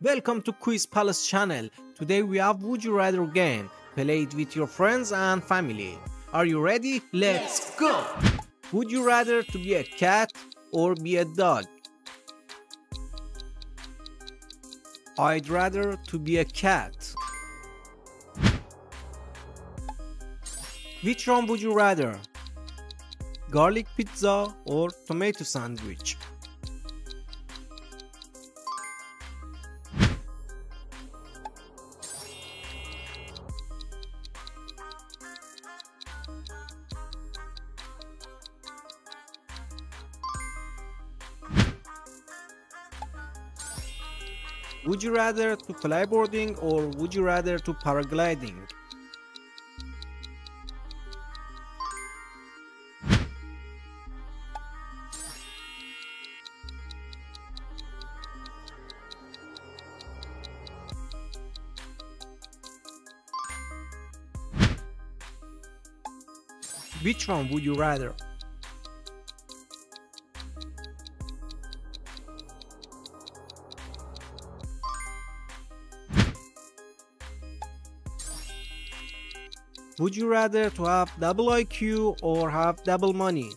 Welcome to Quiz Palace channel. Today we have Would You Rather game. Play it with your friends and family. Are you ready? Let's go! Would you rather to be a cat or be a dog? I'd rather to be a cat. Which one would you rather? Garlic pizza or tomato sandwich? Would you rather to flyboarding or would you rather to paragliding? Which one would you rather? Would you rather to have double IQ or have double money?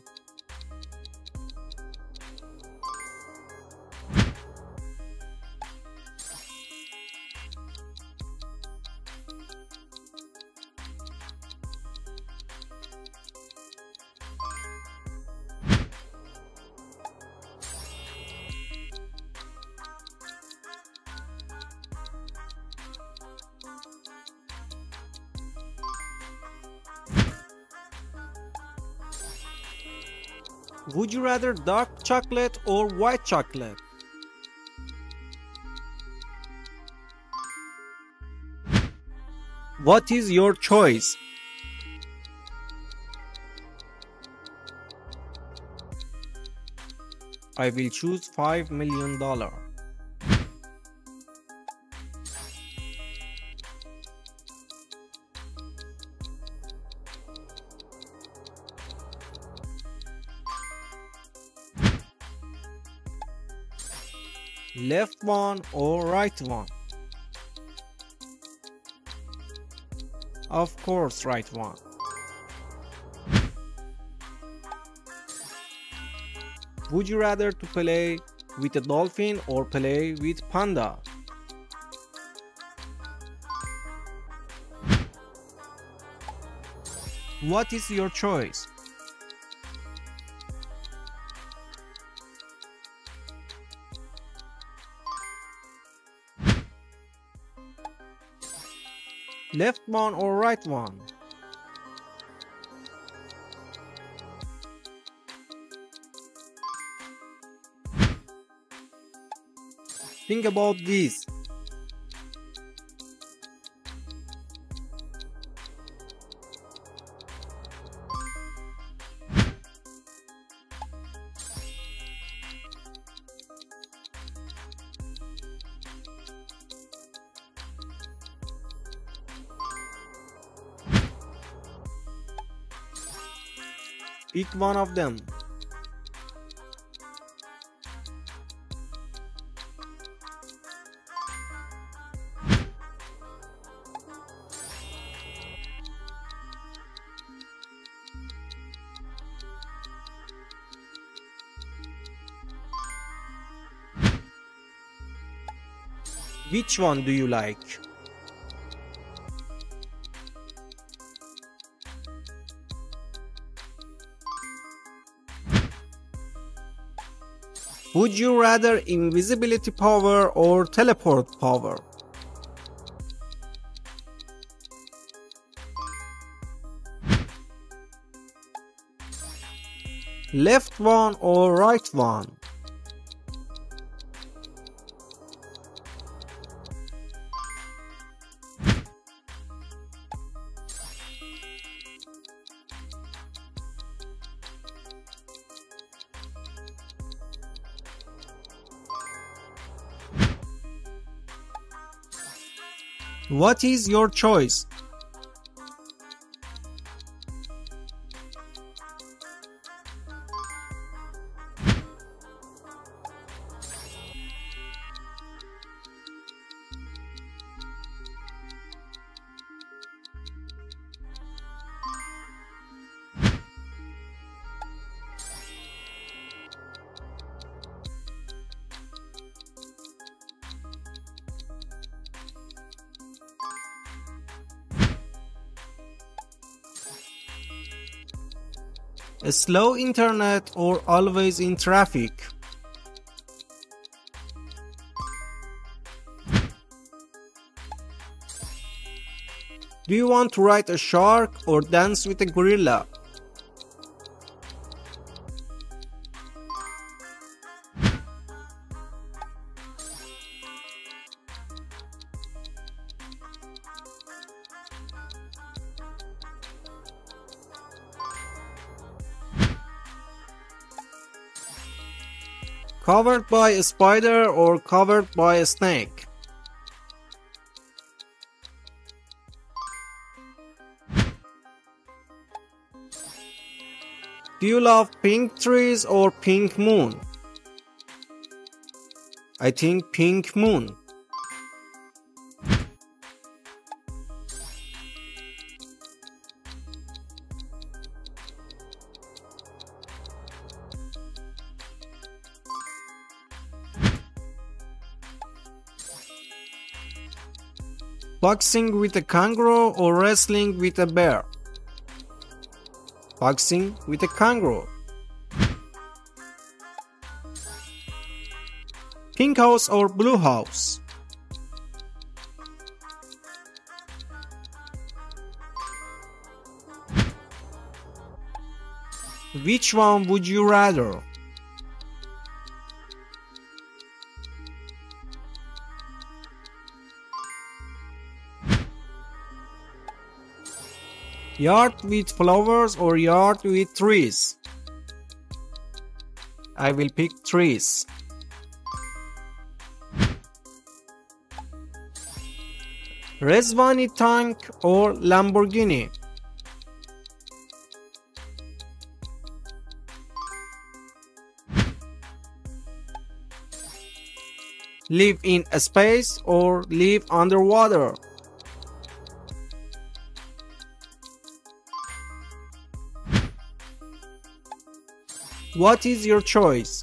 Would you rather dark chocolate or white chocolate? What is your choice? I will choose 5 million Left one or right one? Of course, right one. Would you rather to play with a dolphin or play with panda? What is your choice? Left one or right one? Think about this. Pick one of them. Which one do you like? Would you rather invisibility power or teleport power? Left one or right one? What is your choice? Slow internet or always in traffic? Do you want to ride a shark or dance with a gorilla? Covered by a spider or covered by a snake? Do you love pink trees or pink moon? I think pink moon. Boxing with a kangaroo or wrestling with a bear? Boxing with a kangaroo. Pink house or blue house? Which one would you rather? Yard with flowers or yard with trees? I will pick trees. Rezvani tank or Lamborghini? Live in space or live underwater? What is your choice?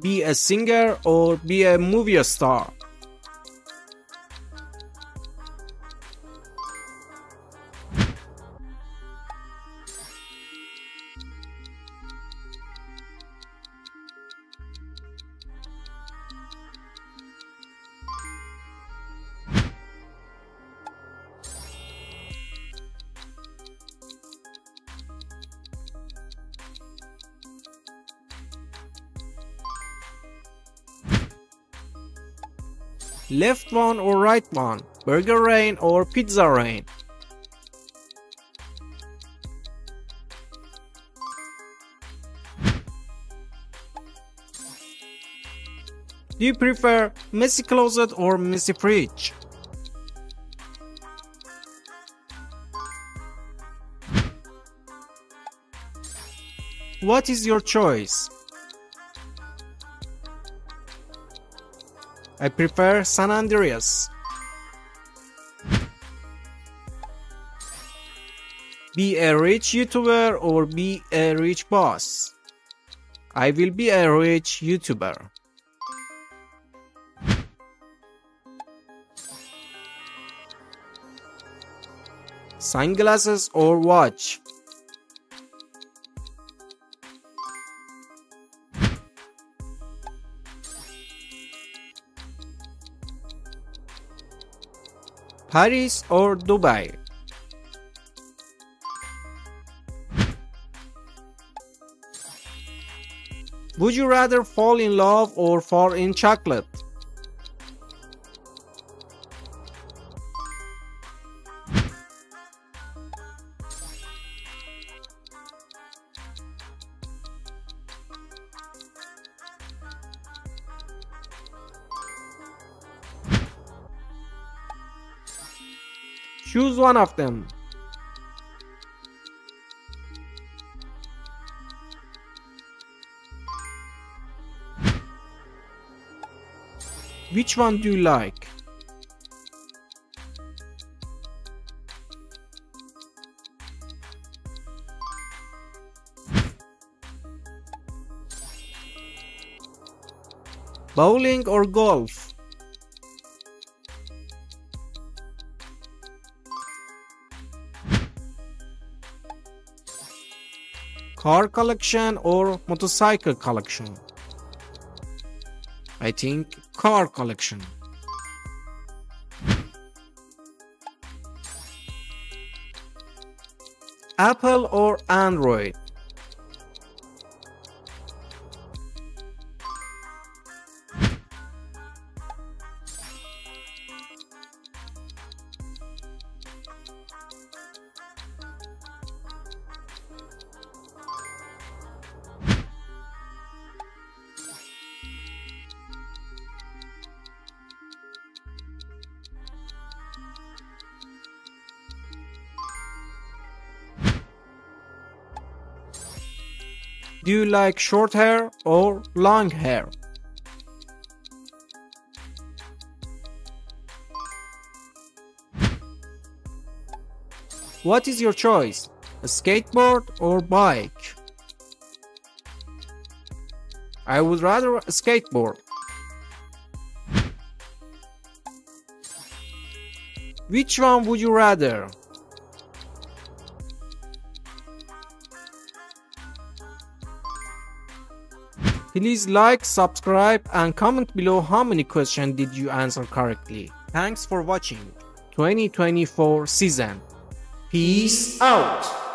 Be a singer or be a movie star? Left one or right one? Burger Rain or Pizza Rain? Do you prefer messy closet or messy fridge? What is your choice? I prefer San Andreas. Be a rich YouTuber or be a rich boss? I will be a rich YouTuber. Sunglasses or watch? Paris or Dubai? Would you rather fall in love or fall in chocolate? Choose one of them. Which one do you like? Bowling or golf? Car collection or motorcycle collection? I think car collection. Apple or Android? Do you like short hair or long hair? What is your choice? A skateboard or bike? I would rather a skateboard. Which one would you rather? Please like, subscribe and comment below how many questions did you answer correctly. Thanks for watching 2024 season. Peace out.